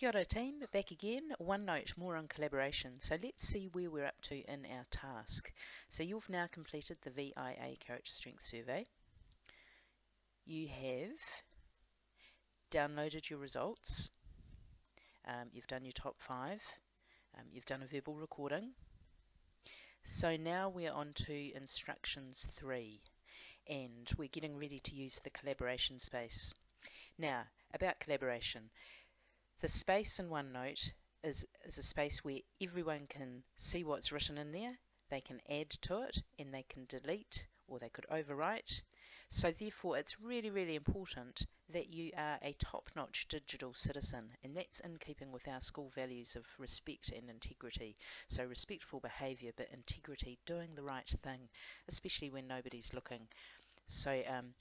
Kia ora team, back again. OneNote more on collaboration. So let's see where we're up to in our task. So you've now completed the VIA character strength survey. You have downloaded your results. Um, you've done your top five. Um, you've done a verbal recording. So now we're on to instructions three and we're getting ready to use the collaboration space. Now, about collaboration. The space in OneNote is, is a space where everyone can see what's written in there, they can add to it, and they can delete or they could overwrite. So therefore it's really, really important that you are a top-notch digital citizen and that's in keeping with our school values of respect and integrity. So respectful behaviour but integrity, doing the right thing, especially when nobody's looking. So um,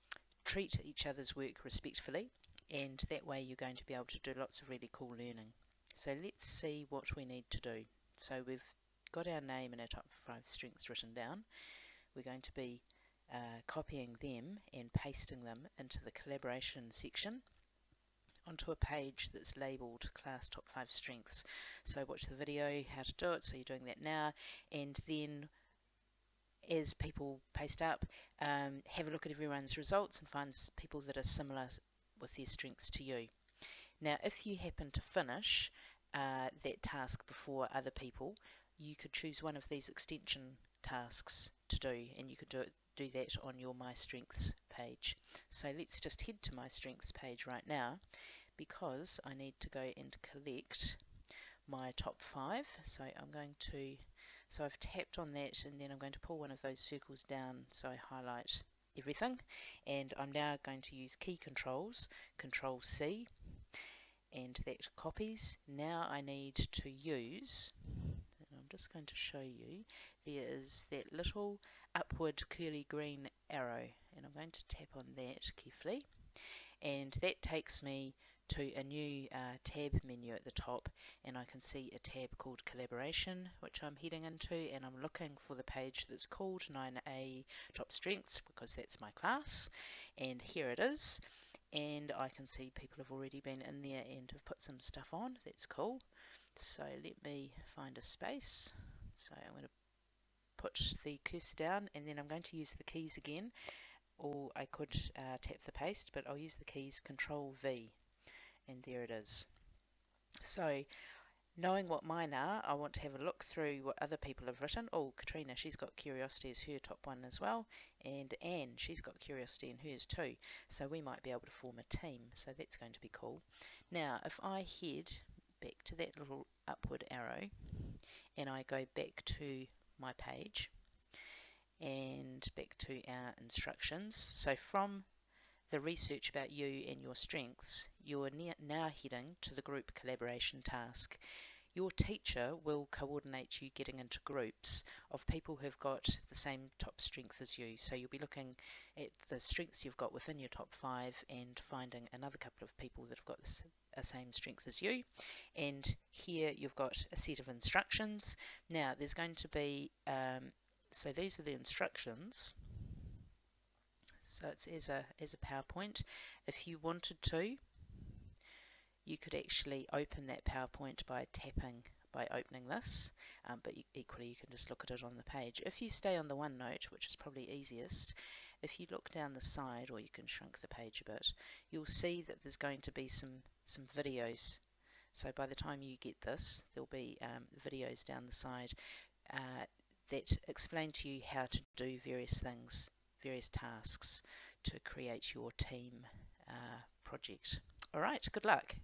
treat each other's work respectfully and that way you're going to be able to do lots of really cool learning. So let's see what we need to do. So we've got our name and our top five strengths written down. We're going to be uh, copying them and pasting them into the collaboration section onto a page that's labeled class top five strengths. So watch the video how to do it, so you're doing that now, and then as people paste up, um, have a look at everyone's results and find people that are similar with their strengths to you. Now if you happen to finish uh, that task before other people, you could choose one of these extension tasks to do and you could do, do that on your My Strengths page. So let's just head to My Strengths page right now because I need to go and collect my top five. So I'm going to, so I've tapped on that and then I'm going to pull one of those circles down so I highlight everything. And I'm now going to use key controls control C and that copies. Now I need to use I'm just going to show you there is that little upward curly green arrow and I'm going to tap on that carefully. And that takes me to a new uh, tab menu at the top and I can see a tab called collaboration which I'm heading into and I'm looking for the page that's called 9a top strengths because that's my class and here it is and I can see people have already been in there and have put some stuff on that's cool. So let me find a space. So I'm going to put the cursor down and then I'm going to use the keys again or I could uh, tap the paste but I'll use the keys control V and there it is. So knowing what mine are, I want to have a look through what other people have written. Oh, Katrina, she's got curiosity as her top one as well. And Anne, she's got curiosity in hers too. So we might be able to form a team. So that's going to be cool. Now, if I head back to that little upward arrow and I go back to my page and back to our instructions. So from the research about you and your strengths, you are now heading to the group collaboration task. Your teacher will coordinate you getting into groups of people who've got the same top strength as you. So you'll be looking at the strengths you've got within your top five and finding another couple of people that have got the same strength as you. And here you've got a set of instructions. Now there's going to be, um, so these are the instructions so it's as a as a PowerPoint. If you wanted to you could actually open that PowerPoint by tapping by opening this. Um, but you, equally you can just look at it on the page. If you stay on the OneNote which is probably easiest if you look down the side or you can shrink the page a bit you'll see that there's going to be some some videos. So by the time you get this there'll be um, videos down the side uh, that explain to you how to do various things various tasks to create your team uh, project. Alright, good luck.